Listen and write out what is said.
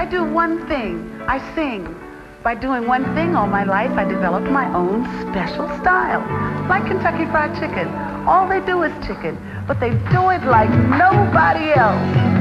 I do one thing. I sing. By doing one thing all my life, I developed my own special style. Like Kentucky Fried Chicken. All they do is chicken, but they do it like nobody else.